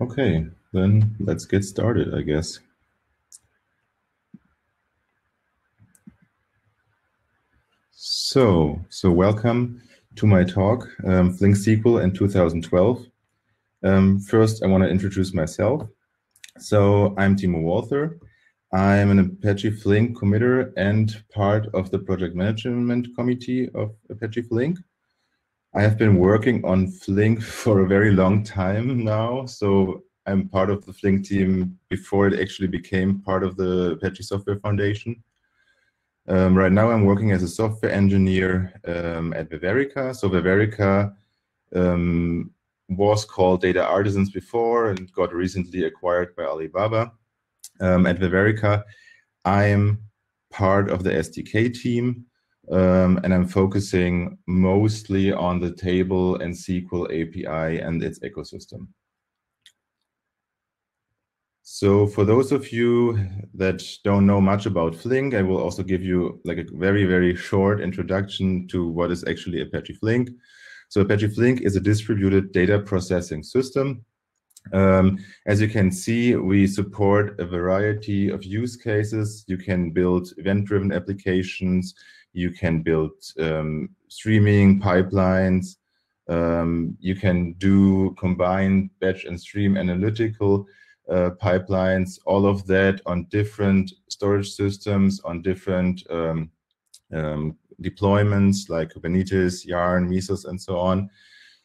Okay, then let's get started, I guess. So, so welcome to my talk, um, Flink SQL in 2012. Um, first, I want to introduce myself. So I'm Timo Walther. I'm an Apache Flink committer and part of the project management committee of Apache Flink. I have been working on Flink for a very long time now. So I'm part of the Flink team before it actually became part of the Apache Software Foundation. Um, right now I'm working as a software engineer um, at Ververica. So Ververica um, was called Data Artisans before and got recently acquired by Alibaba. Um, at Ververica, I'm part of the SDK team um, and I'm focusing mostly on the table and SQL API and its ecosystem. So for those of you that don't know much about Flink, I will also give you like a very, very short introduction to what is actually Apache Flink. So Apache Flink is a distributed data processing system. Um, as you can see, we support a variety of use cases. You can build event-driven applications. You can build um, streaming pipelines. Um, you can do combined batch and stream analytical uh, pipelines, all of that on different storage systems, on different um, um, deployments like Kubernetes, Yarn, Mesos, and so on.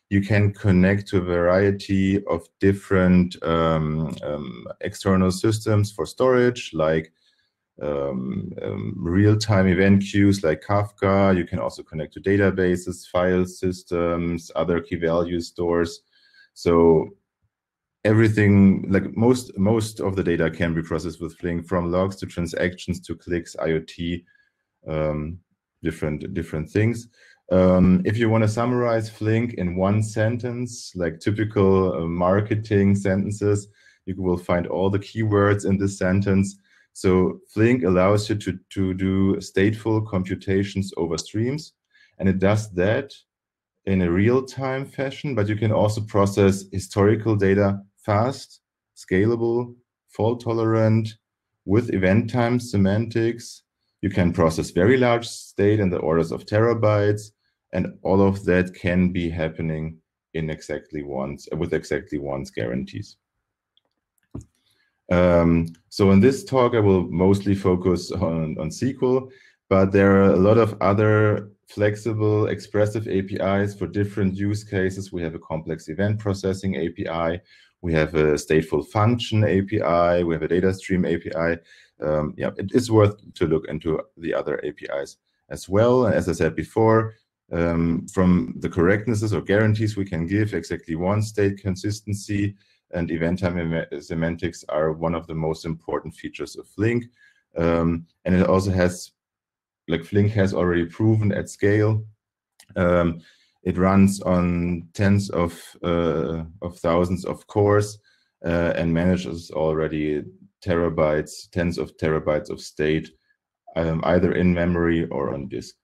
You can connect to a variety of different um, um external systems for storage, like um, um, real-time event queues like Kafka. You can also connect to databases, file systems, other key value stores. So everything, like most most of the data can be processed with Flink, from logs to transactions to clicks, IoT, um, different different things. Um, if you want to summarize Flink in one sentence, like typical uh, marketing sentences, you will find all the keywords in this sentence. So Flink allows you to, to do stateful computations over streams, and it does that in a real-time fashion, but you can also process historical data fast, scalable, fault-tolerant, with event time semantics. You can process very large state in the orders of terabytes, and all of that can be happening in exactly once with exactly once guarantees. Um, so in this talk, I will mostly focus on, on SQL, but there are a lot of other flexible expressive APIs for different use cases. We have a complex event processing API. We have a stateful function API. We have a data stream API. Um, yeah, it is worth to look into the other APIs as well. As I said before, um, from the correctnesses or guarantees we can give, exactly one state consistency and event time semantics are one of the most important features of Flink. Um, and it also has, like Flink has already proven at scale, um, it runs on tens of, uh, of thousands of cores uh, and manages already terabytes, tens of terabytes of state, um, either in memory or on disk.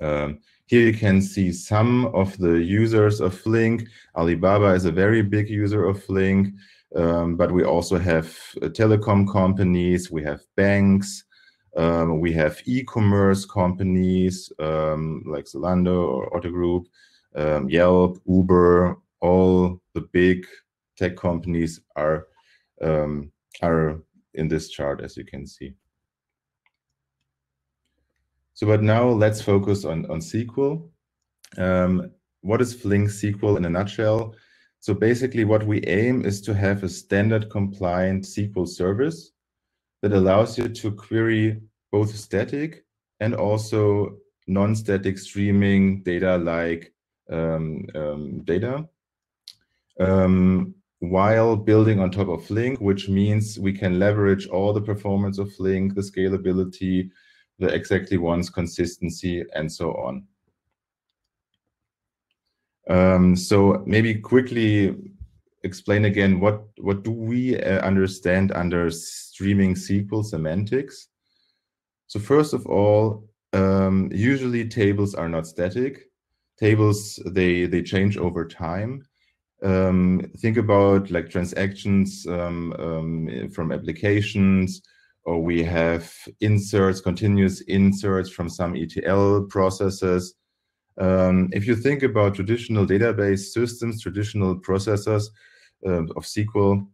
Um, here you can see some of the users of Flink. Alibaba is a very big user of Flink, um, but we also have uh, telecom companies, we have banks, um, we have e-commerce companies um, like Zalando or Otto Group, um, Yelp, Uber, all the big tech companies are um, are in this chart, as you can see. So, but now let's focus on, on SQL. Um, what is Flink SQL in a nutshell? So basically what we aim is to have a standard compliant SQL service that allows you to query both static and also non-static streaming data like um, um, data um, while building on top of Flink, which means we can leverage all the performance of Flink, the scalability, the exactly ones consistency, and so on. Um, so maybe quickly explain again what what do we uh, understand under streaming SQL semantics. So first of all, um, usually tables are not static. Tables they they change over time. Um, think about like transactions um, um from applications, or we have inserts, continuous inserts from some ETL processes. Um, if you think about traditional database systems, traditional processors of SQL,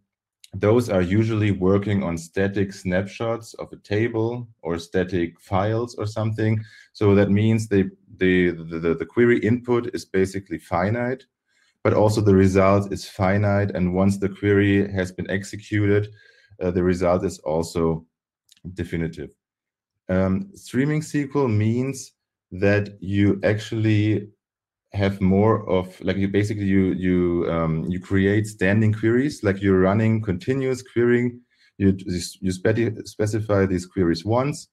those are usually working on static snapshots of a table or static files or something. So that means they, they, the, the query input is basically finite, but also the result is finite. And once the query has been executed, uh, the result is also definitive. Um, streaming SQL means that you actually have more of like you basically you you um, you create standing queries like you're running continuous querying. You you specify these queries once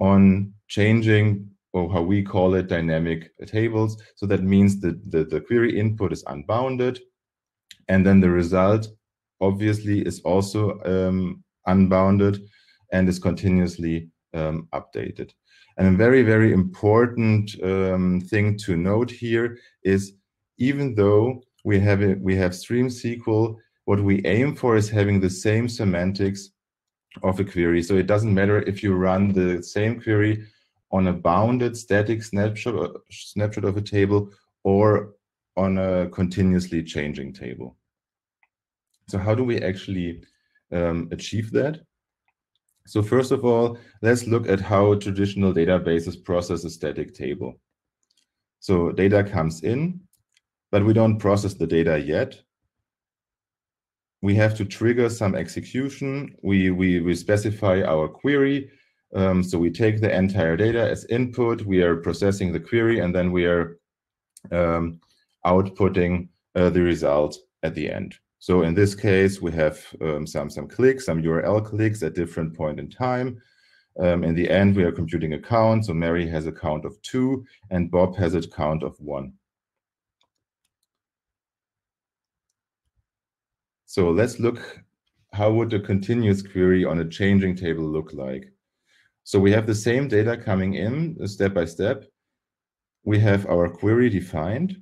on changing or how we call it dynamic tables. So that means that the, the query input is unbounded and then the result obviously is also um, unbounded and is continuously um, updated and a very, very important um, thing to note here is even though we have a, we have Stream SQL, what we aim for is having the same semantics of a query. So it doesn't matter if you run the same query on a bounded static snapshot, snapshot of a table or on a continuously changing table. So how do we actually um, achieve that? So first of all, let's look at how traditional databases process a static table. So data comes in, but we don't process the data yet. We have to trigger some execution. We, we, we specify our query. Um, so we take the entire data as input. We are processing the query, and then we are um, outputting uh, the result at the end. So in this case, we have um, some, some clicks, some URL clicks at different point in time. Um, in the end, we are computing a count. So Mary has a count of two and Bob has a count of one. So let's look, how would a continuous query on a changing table look like? So we have the same data coming in step by step. We have our query defined.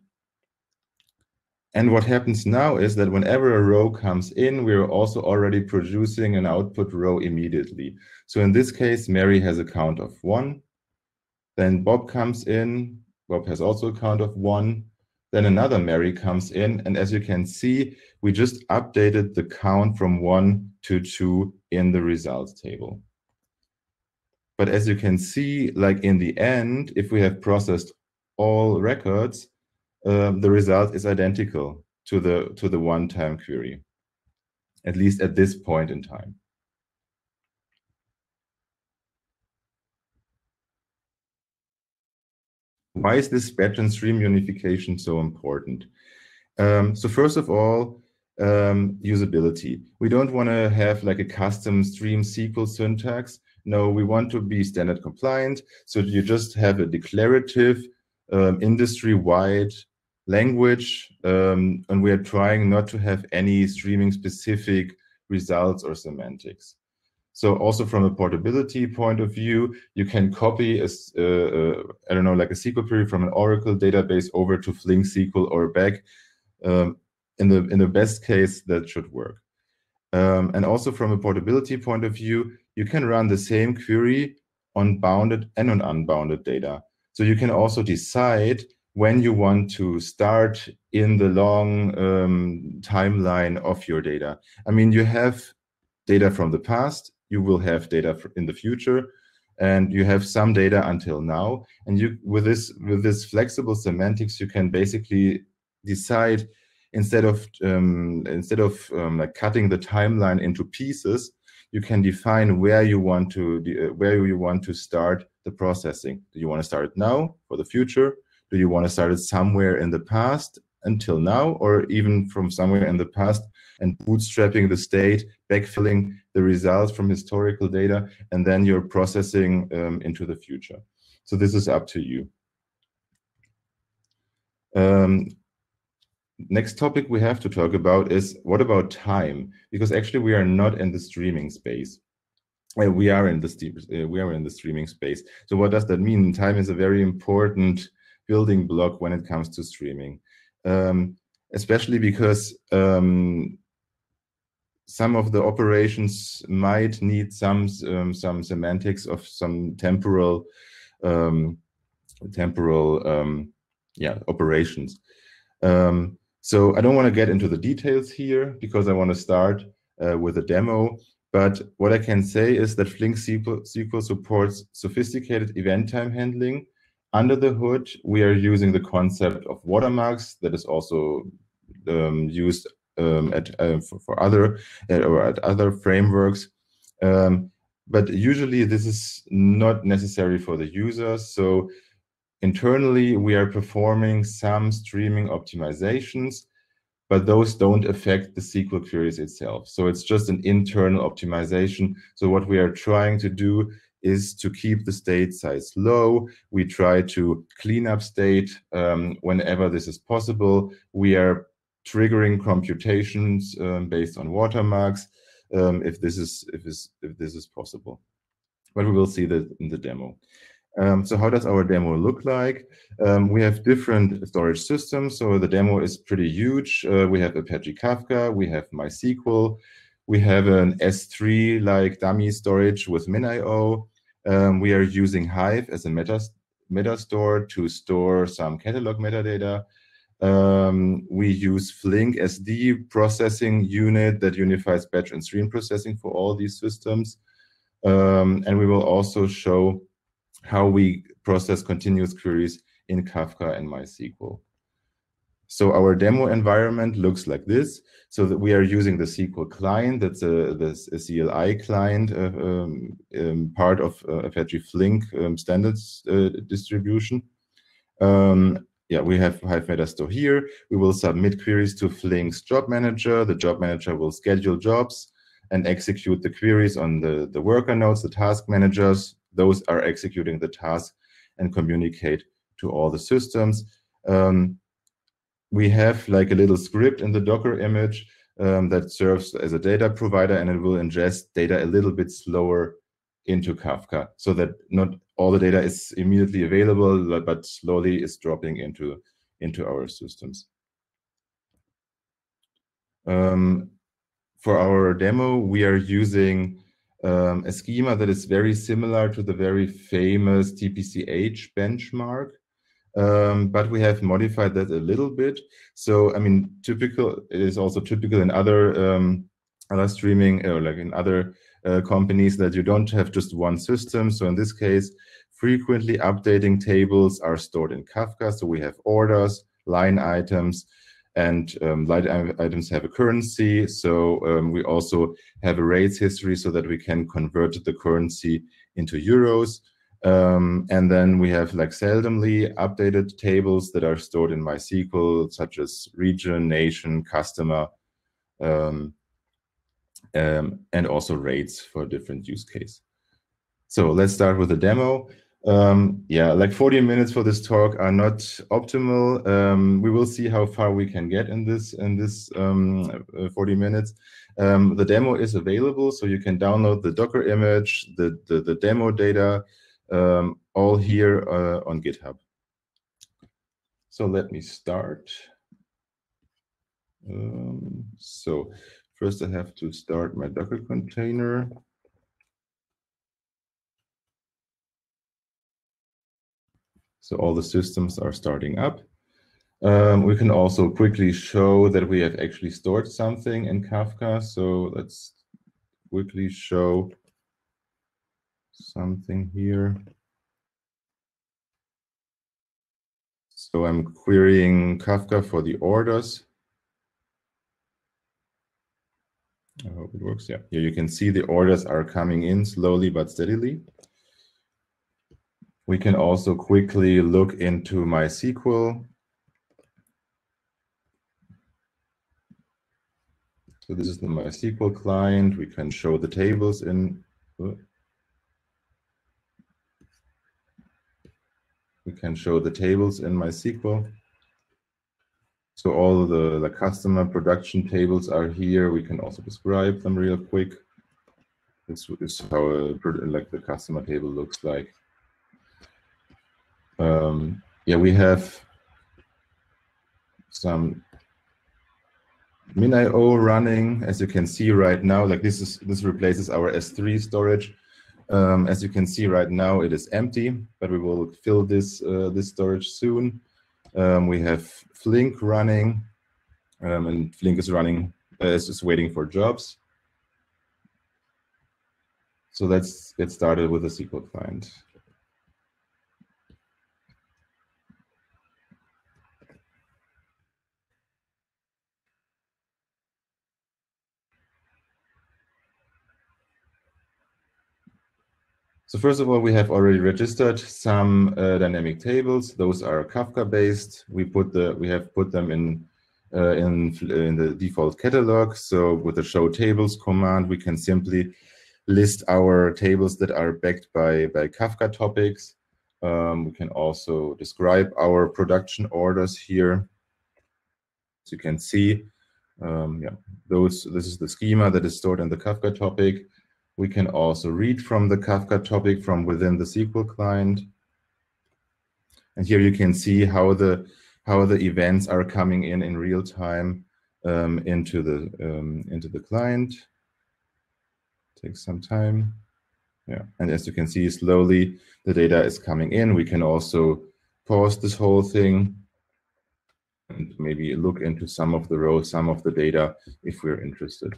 And what happens now is that whenever a row comes in, we're also already producing an output row immediately. So in this case, Mary has a count of one. Then Bob comes in. Bob has also a count of one. Then another Mary comes in. And as you can see, we just updated the count from one to two in the results table. But as you can see, like in the end, if we have processed all records, um, the result is identical to the to the one-time query, at least at this point in time. Why is this batch and stream unification so important? Um, so first of all, um, usability. We don't want to have like a custom stream SQL syntax. No, we want to be standard compliant. So you just have a declarative um, industry-wide language, um, and we are trying not to have any streaming specific results or semantics. So also from a portability point of view, you can copy a, uh, uh, I don't know, like a SQL query from an Oracle database over to Flink SQL or back. Um, in the in the best case, that should work. Um, and also from a portability point of view, you can run the same query on bounded and on unbounded data. So you can also decide when you want to start in the long um, timeline of your data. I mean, you have data from the past, you will have data in the future, and you have some data until now. And you, with this, with this flexible semantics, you can basically decide instead of um, instead of um, like cutting the timeline into pieces, you can define where you want to uh, where you want to start the processing. Do you want to start it now for the future? Do you want to start it somewhere in the past until now, or even from somewhere in the past and bootstrapping the state, backfilling the results from historical data, and then you're processing um, into the future. So this is up to you. Um, next topic we have to talk about is what about time? Because actually we are not in the streaming space. Uh, we are in the uh, we are in the streaming space. So what does that mean? Time is a very important building block when it comes to streaming, um, especially because um, some of the operations might need some um, some semantics of some temporal um, temporal um, yeah operations. Um, so I don't want to get into the details here because I want to start uh, with a demo. But what I can say is that Flink SQL, supports sophisticated event time handling. Under the hood, we are using the concept of watermarks that is also um, used um, at uh, for, for, other uh, or at other frameworks. Um, but usually this is not necessary for the users. So internally, we are performing some streaming optimizations, but those don't affect the SQL queries itself. So it's just an internal optimization. So what we are trying to do is to keep the state size low. We try to clean up state um, whenever this is possible. We are triggering computations um, based on watermarks um, if this is if this if this is possible. But we will see that in the demo. Um, so how does our demo look like? Um, we have different storage systems. So the demo is pretty huge. Uh, we have Apache Kafka, we have MySQL, we have an S3-like dummy storage with MinIO. Um, we are using Hive as a meta, meta store to store some catalog metadata. Um, we use Flink SD processing unit that unifies batch and stream processing for all these systems. Um, and we will also show how we process continuous queries in Kafka and MySQL. So our demo environment looks like this. So that we are using the SQL client, that's a, that's a CLI client, uh, um, um, part of uh, Apache Flink um, standards uh, distribution. Um, yeah, we have Hive Metastore here. We will submit queries to Flink's job manager. The job manager will schedule jobs and execute the queries on the, the worker nodes, the task managers. Those are executing the task and communicate to all the systems. Um, we have like a little script in the Docker image um, that serves as a data provider and it will ingest data a little bit slower into Kafka so that not all the data is immediately available, but slowly is dropping into, into our systems. Um, for our demo, we are using um, a schema that is very similar to the very famous TPCH benchmark. Um, but we have modified that a little bit. So, I mean, typical, is also typical in other um, other streaming or like in other uh, companies that you don't have just one system. So in this case, frequently updating tables are stored in Kafka. So we have orders, line items, and um, line items have a currency. So um, we also have a rates history so that we can convert the currency into euros. Um, and then we have like seldomly updated tables that are stored in MySQL, such as region, nation, customer, um, um, and also rates for different use case. So let's start with the demo. Um, yeah, like 40 minutes for this talk are not optimal. Um, we will see how far we can get in this in this um, uh, 40 minutes. Um, the demo is available, so you can download the Docker image, the the, the demo data, um, all here uh, on GitHub. So let me start. Um, so First, I have to start my Docker container. So all the systems are starting up. Um, we can also quickly show that we have actually stored something in Kafka. So let's quickly show something here. So I'm querying Kafka for the orders. I hope it works. Yeah, here you can see the orders are coming in slowly but steadily. We can also quickly look into MySQL. So this is the MySQL client. We can show the tables in. We can show the tables in MySQL. So all the, the customer production tables are here. We can also describe them real quick. This is how a, like the customer table looks like. Um, yeah, we have some MinIO running, as you can see right now, like this is this replaces our S3 storage. Um, as you can see right now, it is empty, but we will fill this uh, this storage soon. Um, we have Flink running, um, and Flink is running uh, is just waiting for jobs. So let's get started with the SQL client. So first of all, we have already registered some uh, dynamic tables. Those are Kafka based. We put the we have put them in uh, in in the default catalog. So with the show tables command, we can simply list our tables that are backed by by Kafka topics. Um, we can also describe our production orders here. As you can see, um, yeah, those this is the schema that is stored in the Kafka topic. We can also read from the Kafka topic from within the SQL client. And here you can see how the how the events are coming in in real time um, into the um, into the client. Takes some time. Yeah, and as you can see, slowly the data is coming in. We can also pause this whole thing and maybe look into some of the rows, some of the data if we're interested.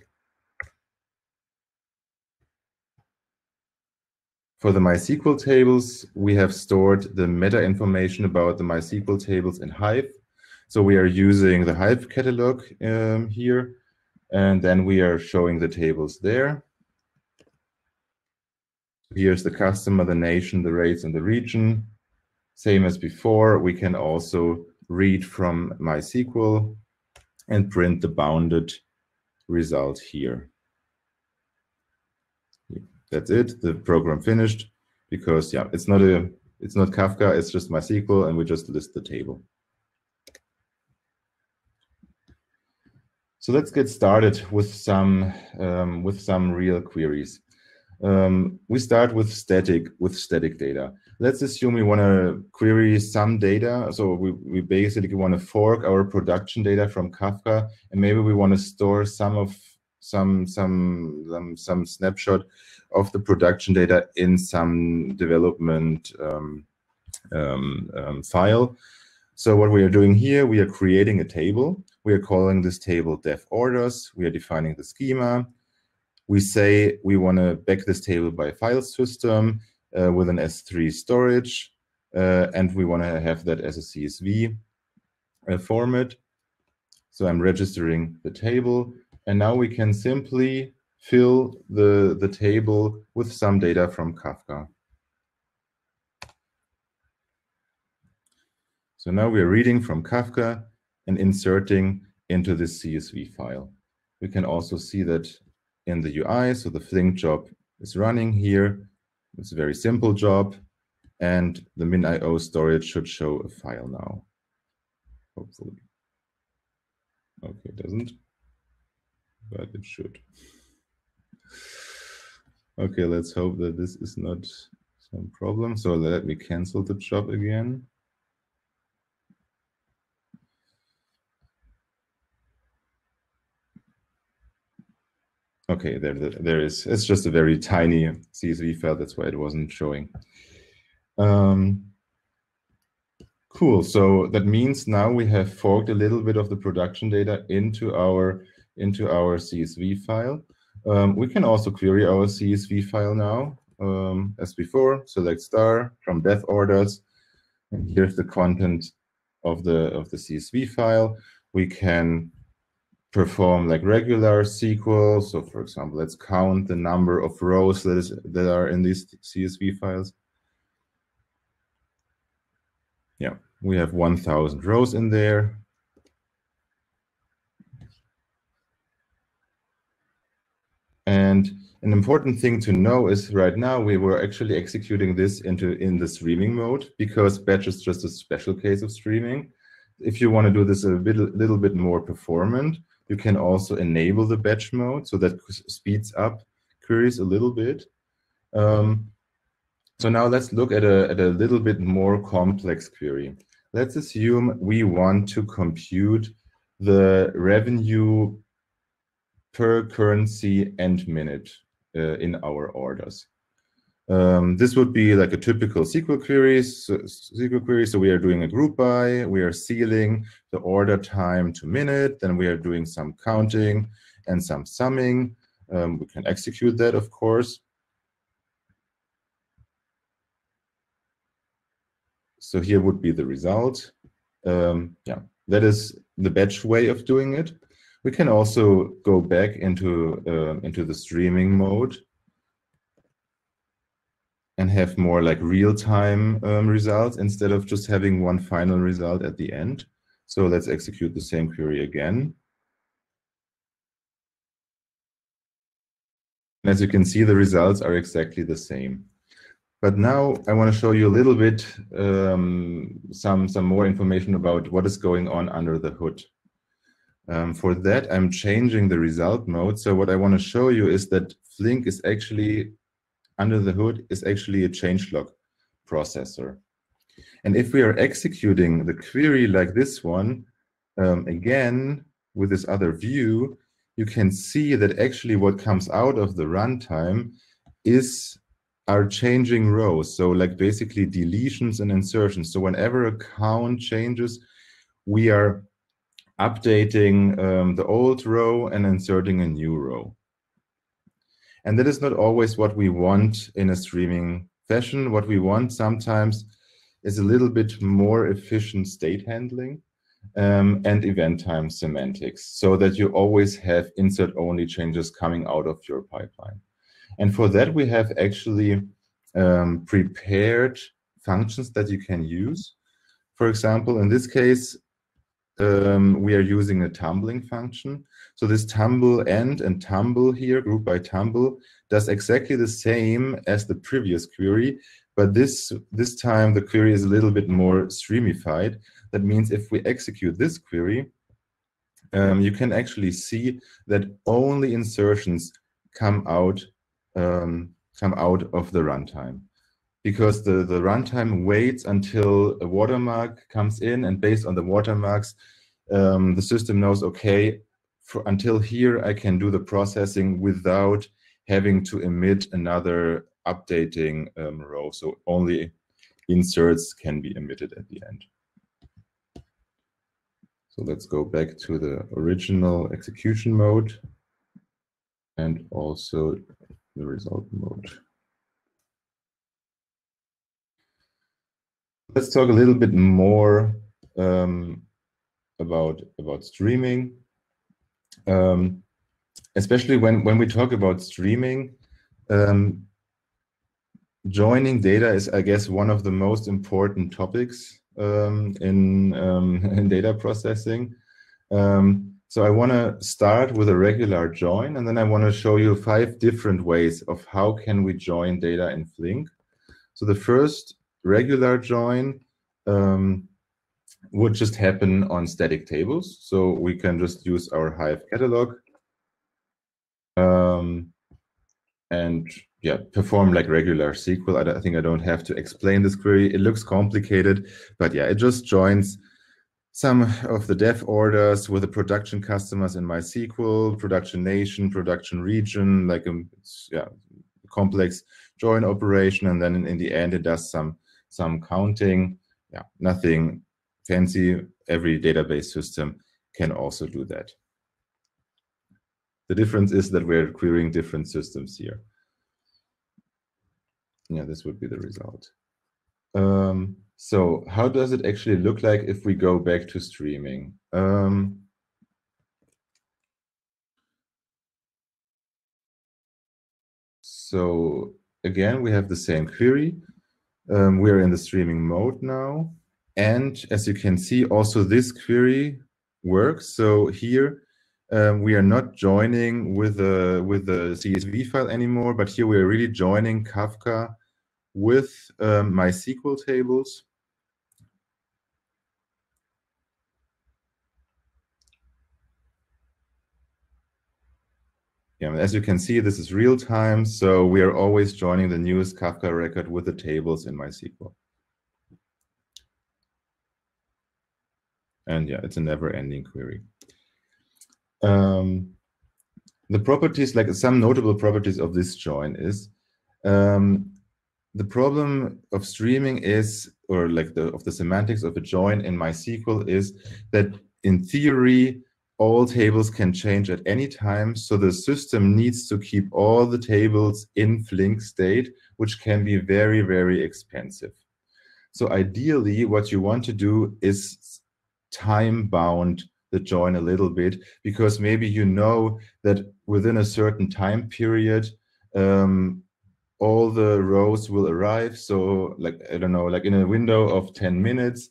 For the MySQL tables, we have stored the meta information about the MySQL tables in Hive. So we are using the Hive catalog um, here, and then we are showing the tables there. Here's the customer, the nation, the rates, and the region. Same as before, we can also read from MySQL and print the bounded result here that's it. The program finished because yeah, it's not a it's not Kafka. It's just MySQL, and we just list the table. So let's get started with some um, with some real queries. Um, we start with static with static data. Let's assume we want to query some data. So we, we basically want to fork our production data from Kafka, and maybe we want to store some of some some some, some snapshot of the production data in some development um, um, um, file. So what we are doing here, we are creating a table. We are calling this table dev orders. We are defining the schema. We say we want to back this table by file system uh, with an S3 storage, uh, and we want to have that as a CSV uh, format. So I'm registering the table, and now we can simply fill the, the table with some data from Kafka. So now we're reading from Kafka and inserting into this CSV file. We can also see that in the UI, so the Flink job is running here. It's a very simple job, and the MinIO storage should show a file now, hopefully. Okay, it doesn't, but it should. Okay, let's hope that this is not some problem. So let me cancel the job again. Okay, there, there is. It's just a very tiny CSV file. That's why it wasn't showing. Um, cool. So that means now we have forked a little bit of the production data into our into our CSV file. Um, we can also query our CSV file now, um, as before. Select star from dev orders, and here's the content of the of the CSV file. We can perform like regular SQL. So, for example, let's count the number of rows that is that are in these CSV files. Yeah, we have 1,000 rows in there. And an important thing to know is right now we were actually executing this into in the streaming mode because batch is just a special case of streaming. If you want to do this a bit, little bit more performant, you can also enable the batch mode so that speeds up queries a little bit. Um, so now let's look at a, at a little bit more complex query. Let's assume we want to compute the revenue per currency and minute uh, in our orders. Um, this would be like a typical SQL query. So, SQL query. So we are doing a group by. We are ceiling the order time to minute. Then we are doing some counting and some summing. Um, we can execute that, of course. So here would be the result. Um, yeah, that is the batch way of doing it. We can also go back into, uh, into the streaming mode and have more like real-time um, results instead of just having one final result at the end. So let's execute the same query again. And as you can see, the results are exactly the same. But now I want to show you a little bit um, some, some more information about what is going on under the hood. Um, for that, I'm changing the result mode. So what I want to show you is that Flink is actually, under the hood, is actually a changelog processor. And if we are executing the query like this one, um, again, with this other view, you can see that actually what comes out of the runtime is are changing rows. So like basically deletions and insertions. So whenever a count changes, we are updating um, the old row and inserting a new row. And that is not always what we want in a streaming fashion. What we want sometimes is a little bit more efficient state handling um, and event time semantics so that you always have insert only changes coming out of your pipeline. And for that, we have actually um, prepared functions that you can use. For example, in this case, um, we are using a tumbling function. So this tumble end and tumble here, group by tumble, does exactly the same as the previous query, but this, this time the query is a little bit more streamified. That means if we execute this query, um, you can actually see that only insertions come out um, come out of the runtime because the, the runtime waits until a watermark comes in and based on the watermarks, um, the system knows, okay, until here I can do the processing without having to emit another updating um, row. So only inserts can be emitted at the end. So let's go back to the original execution mode and also the result mode. Let's talk a little bit more um, about about streaming, um, especially when when we talk about streaming. Um, joining data is, I guess, one of the most important topics um, in um, in data processing. Um, so I want to start with a regular join, and then I want to show you five different ways of how can we join data in Flink. So the first regular join um, would just happen on static tables. So we can just use our Hive catalog um, and yeah, perform like regular SQL. I, don't I think I don't have to explain this query. It looks complicated, but yeah, it just joins some of the dev orders with the production customers in MySQL, production nation, production region, like a yeah, complex join operation. And then in, in the end, it does some, some counting. Yeah, nothing fancy. Every database system can also do that. The difference is that we're querying different systems here. Yeah, this would be the result. Um, so how does it actually look like if we go back to streaming? Um, so again, we have the same query. Um, we're in the streaming mode now. And as you can see, also this query works. So here um, we are not joining with the with the CSV file anymore, but here we are really joining Kafka with um, MySQL tables. Yeah, as you can see, this is real time, so we are always joining the newest Kafka record with the tables in MySQL. And yeah, it's a never-ending query. Um, the properties, like some notable properties of this join is, um, the problem of streaming is, or like the of the semantics of a join in MySQL is that in theory, all tables can change at any time. So the system needs to keep all the tables in Flink state, which can be very, very expensive. So ideally, what you want to do is time bound the join a little bit because maybe you know that within a certain time period, um, all the rows will arrive. So like, I don't know, like in a window of 10 minutes,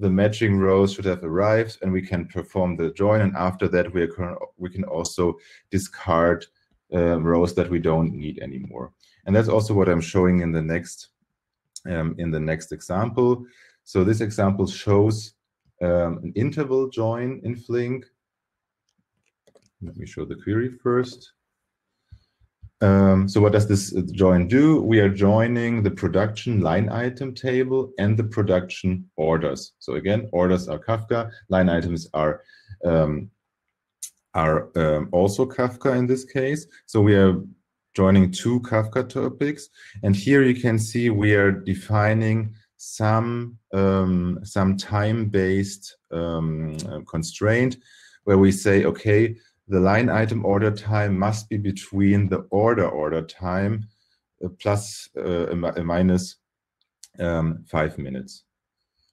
the matching rows should have arrived and we can perform the join. And after that, we, we can also discard uh, rows that we don't need anymore. And that's also what I'm showing in the next um, in the next example. So this example shows um, an interval join in Flink. Let me show the query first. Um, so what does this uh, join do? We are joining the production line item table and the production orders. So again, orders are Kafka, line items are um, are um, also Kafka in this case. So we are joining two Kafka topics. And here you can see we are defining some um, some time-based um, constraint where we say, okay, the line item order time must be between the order order time uh, plus uh, minus um, five minutes.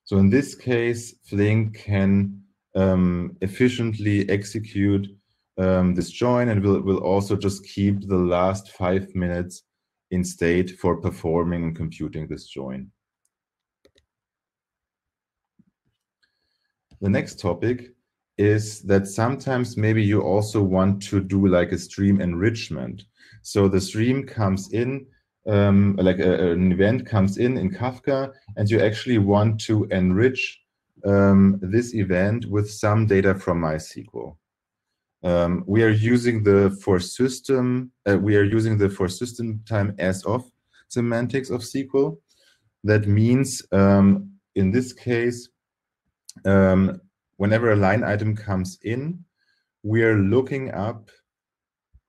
So in this case, Flink can um, efficiently execute um, this join and will, will also just keep the last five minutes in state for performing and computing this join. The next topic is that sometimes maybe you also want to do like a stream enrichment. So the stream comes in, um, like a, an event comes in in Kafka, and you actually want to enrich um, this event with some data from MySQL. Um, we are using the for system, uh, we are using the for system time as of semantics of SQL. That means um, in this case, um, whenever a line item comes in, we are looking up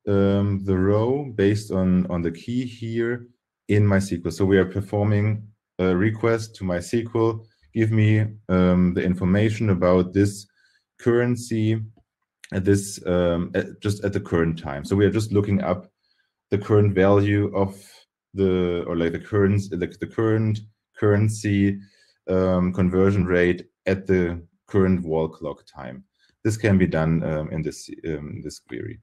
um, the row based on, on the key here in MySQL. So we are performing a request to MySQL, give me um, the information about this currency at this um, at, just at the current time. So we are just looking up the current value of the or like the current the, the current currency um, conversion rate at the current wall clock time. This can be done um, in this, um, this query.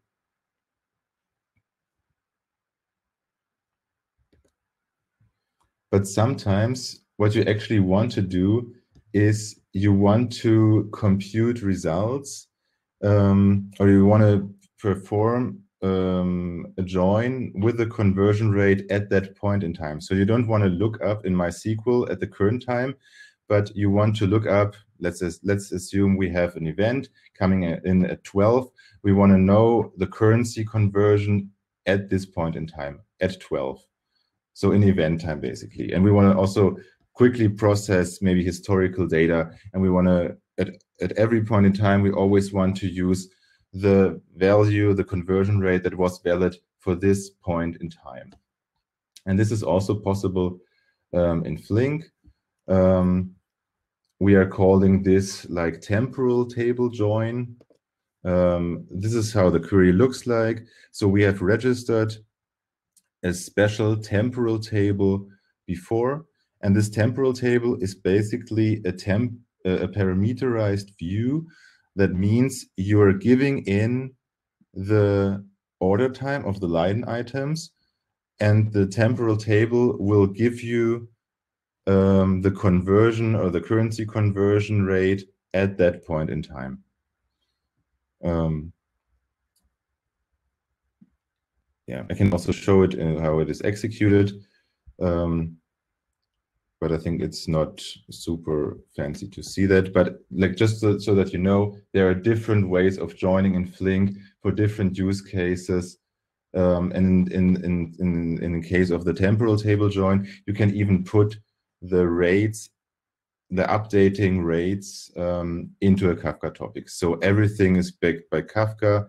But sometimes what you actually want to do is you want to compute results um, or you want to perform um, a join with the conversion rate at that point in time. So you don't want to look up in MySQL at the current time, but you want to look up let's let's assume we have an event coming in at 12. We want to know the currency conversion at this point in time at 12. So in event time, basically. And we want to also quickly process maybe historical data. And we want to, at, at every point in time, we always want to use the value, the conversion rate that was valid for this point in time. And this is also possible um, in Flink. Um, we are calling this like temporal table join. Um, this is how the query looks like. So we have registered a special temporal table before, and this temporal table is basically a temp a parameterized view. That means you are giving in the order time of the line items, and the temporal table will give you um, the conversion or the currency conversion rate at that point in time. Um, yeah, I can also show it in how it is executed. Um, but I think it's not super fancy to see that. But like just so, so, that you know, there are different ways of joining in Flink for different use cases. Um, and in, in, in, in case of the temporal table join, you can even put the rates, the updating rates um, into a Kafka topic. So everything is backed by Kafka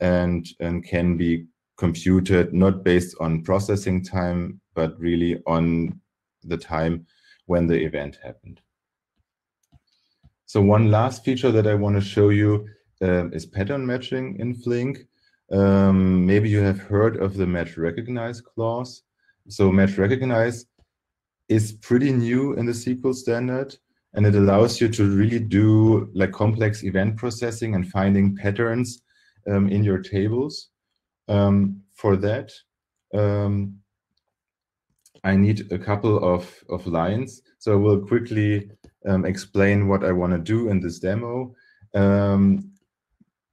and, and can be computed not based on processing time, but really on the time when the event happened. So one last feature that I want to show you um, is pattern matching in Flink. Um, maybe you have heard of the match recognize clause. So match recognize is pretty new in the SQL standard, and it allows you to really do like complex event processing and finding patterns um, in your tables. Um, for that, um, I need a couple of, of lines. So I will quickly um, explain what I want to do in this demo. Um,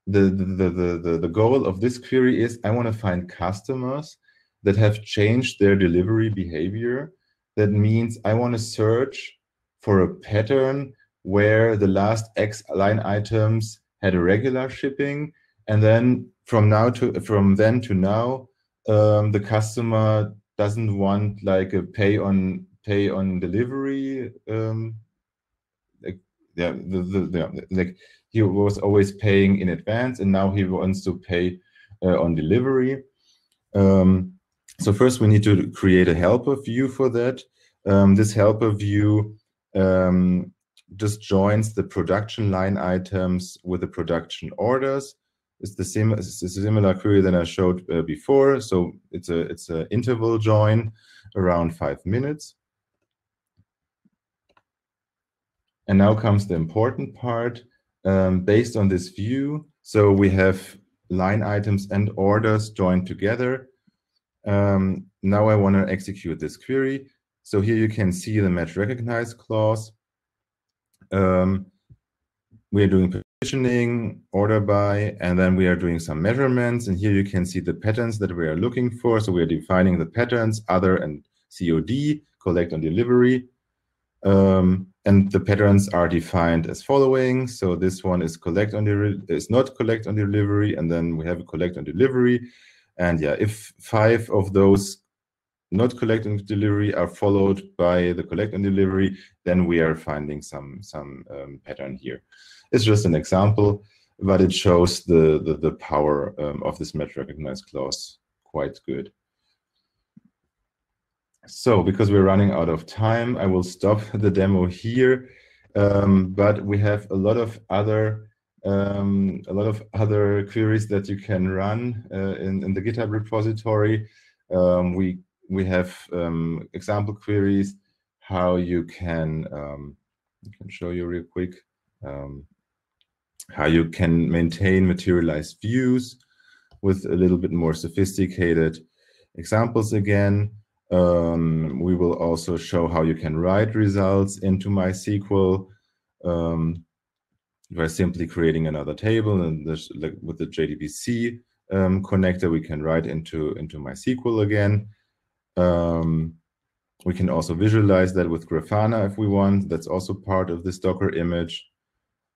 the, the, the, the, the goal of this query is I want to find customers that have changed their delivery behavior. That means I want to search for a pattern where the last X line items had a regular shipping. And then from now to from then to now, um, the customer doesn't want like a pay on pay on delivery um, like yeah the, the, the, like he was always paying in advance and now he wants to pay uh, on delivery um, so first we need to create a helper view for that um, this helper view um, just joins the production line items with the production orders it's the same it's a similar query that I showed uh, before. So it's a it's an interval join around five minutes. And now comes the important part. Um, based on this view, so we have line items and orders joined together. Um, now I want to execute this query. So here you can see the match recognize clause. Um, we are doing positioning, order by, and then we are doing some measurements. And here you can see the patterns that we are looking for. So we are defining the patterns, other and COD, collect on delivery. Um, and the patterns are defined as following. So this one is collect on the is not collect on delivery, and then we have a collect on delivery. And yeah, if five of those not collect on delivery are followed by the collect on delivery, then we are finding some some um, pattern here. It's just an example, but it shows the, the, the power um, of this match recognize clause quite good. So because we're running out of time, I will stop the demo here. Um, but we have a lot of other um, a lot of other queries that you can run uh, in, in the GitHub repository. Um, we we have um, example queries, how you can um, I can show you real quick. Um, how you can maintain materialized views with a little bit more sophisticated examples again. Um, we will also show how you can write results into MySQL um, by simply creating another table and this, like with the JDBC um, connector, we can write into, into MySQL again. Um, we can also visualize that with Grafana if we want. That's also part of this Docker image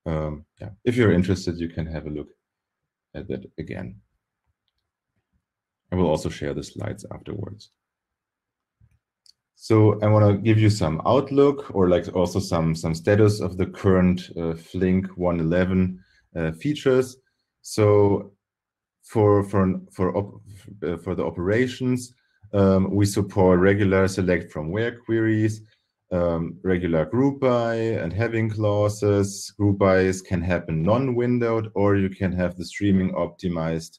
um, yeah, if you're interested, you can have a look at that again. I will also share the slides afterwards. So I want to give you some outlook or like also some some status of the current uh, Flink 111 uh, features. So for for for op, uh, for the operations, um, we support regular select from where queries um, regular group by and having clauses. Group bys can happen non-windowed, or you can have the streaming optimized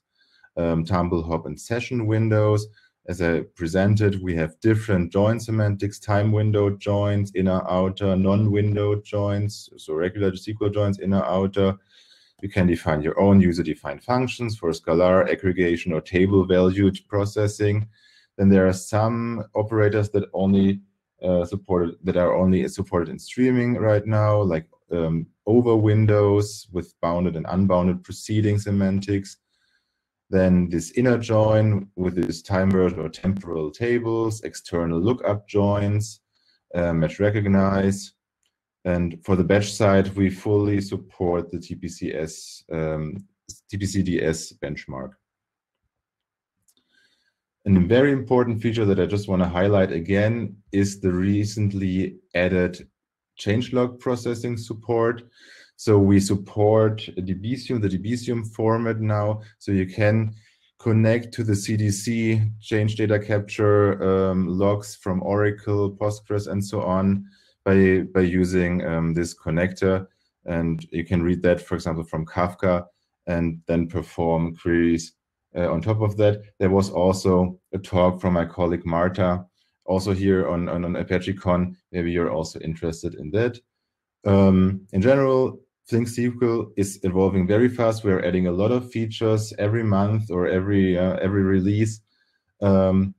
um, tumble hop and session windows. As I presented, we have different join semantics, time window joins, inner, outer, non-windowed joins, so regular SQL joins, inner, outer. You can define your own user-defined functions for scalar aggregation or table valued processing. Then there are some operators that only uh, supported that are only supported in streaming right now, like um, over windows with bounded and unbounded preceding semantics. Then this inner join with this time version or temporal tables, external lookup joins, uh, match recognize. And for the batch side, we fully support the TPCS, um, TPCDS benchmark. And a very important feature that I just want to highlight again is the recently added changelog processing support. So we support Debezium, the Debezium format now, so you can connect to the CDC change data capture um, logs from Oracle, Postgres, and so on by, by using um, this connector. And you can read that, for example, from Kafka and then perform queries uh, on top of that. There was also a talk from my colleague Marta, also here on, on, on ApacheCon. Maybe you're also interested in that. Um, in general, Flink SQL is evolving very fast. We're adding a lot of features every month or every uh, every release. Um,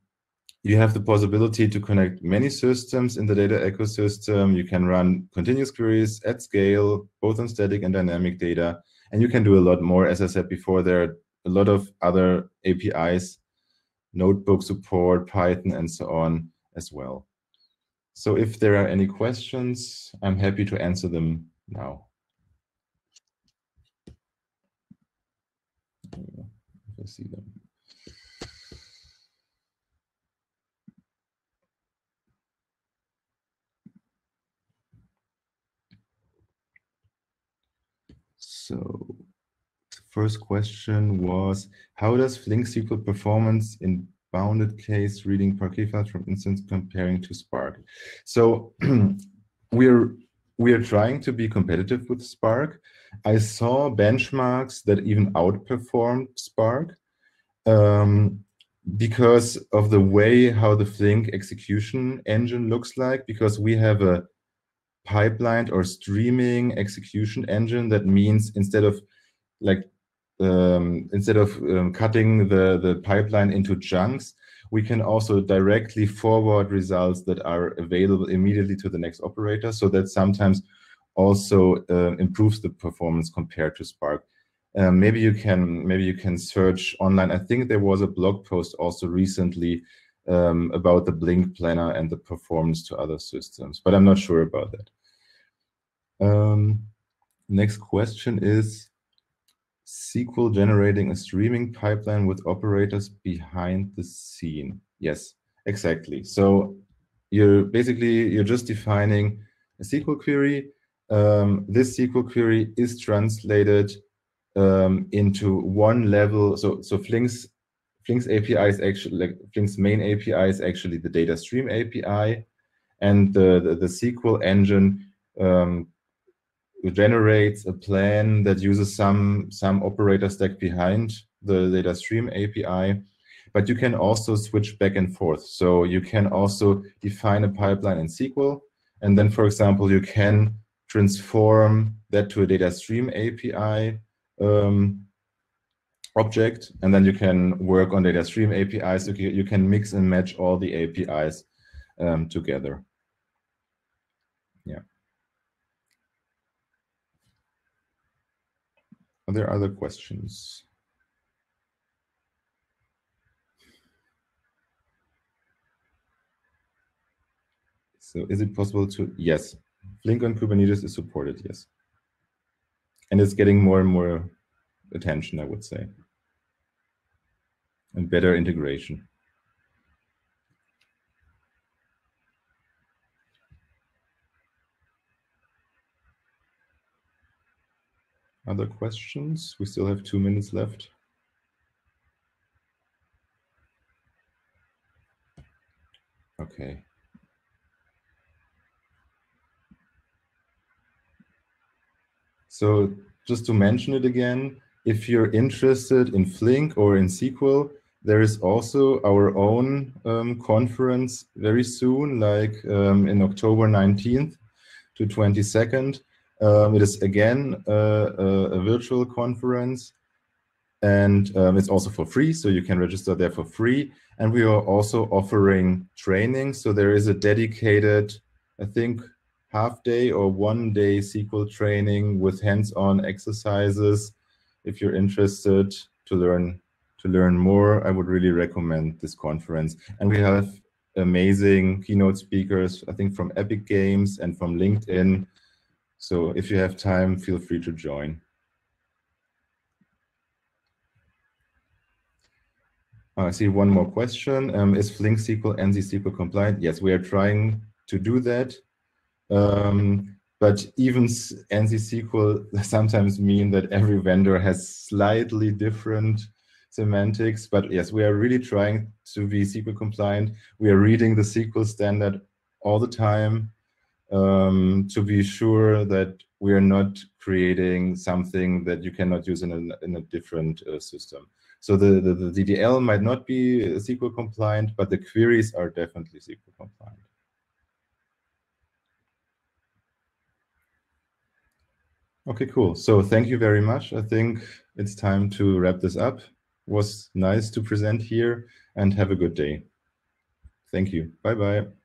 you have the possibility to connect many systems in the data ecosystem. You can run continuous queries at scale, both on static and dynamic data. And you can do a lot more. As I said before, there are a lot of other APIs, notebook support, Python, and so on as well. So if there are any questions, I'm happy to answer them now. I see them. So first question was, how does Flink SQL performance in bounded case reading Parquet files from instance comparing to Spark? So we're we are trying to be competitive with Spark. I saw benchmarks that even outperformed Spark um, because of the way how the Flink execution engine looks like, because we have a pipelined or streaming execution engine. That means instead of like um, instead of um, cutting the, the pipeline into chunks, we can also directly forward results that are available immediately to the next operator. So that sometimes also uh, improves the performance compared to Spark. Um, maybe you can maybe you can search online. I think there was a blog post also recently um, about the Blink planner and the performance to other systems, but I'm not sure about that. Um, next question is SQL generating a streaming pipeline with operators behind the scene. Yes, exactly. So you're basically, you're just defining a SQL query. Um, this SQL query is translated um, into one level. So, so Flink's, Flink's API is actually, like Flink's main API is actually the data stream API. And the, the, the SQL engine um, generates a plan that uses some, some operator stack behind the data stream API, but you can also switch back and forth. So you can also define a pipeline in SQL, and then, for example, you can transform that to a data stream API um, object, and then you can work on data stream APIs. So you can mix and match all the APIs um, together. Yeah. Are there other questions? So is it possible to, yes, Flink on Kubernetes is supported, yes. And it's getting more and more attention, I would say, and better integration. Other questions? We still have two minutes left. Okay. So just to mention it again, if you're interested in Flink or in SQL, there is also our own um, conference very soon, like um, in October 19th to 22nd. Um, it is again a, a, virtual conference and um, it's also for free, so you can register there for free. And we are also offering training. So there is a dedicated, I think, half day or one day SQL training with hands-on exercises if you're interested to learn to learn more, I would really recommend this conference. And we have amazing keynote speakers, I think from Epic Games and from LinkedIn. So if you have time, feel free to join. Uh, I see one more question. Um, is Flink SQL ANSI SQL compliant? Yes, we are trying to do that. Um, but even ANSI SQL sometimes mean that every vendor has slightly different semantics. But yes, we are really trying to be SQL compliant. We are reading the SQL standard all the time um, to be sure that we are not creating something that you cannot use in a, in a different uh, system. So the, the, the, DDL might not be SQL compliant, but the queries are definitely SQL compliant. Okay, cool. So thank you very much. I think it's time to wrap this up. It was nice to present here and have a good day. Thank you. Bye-bye.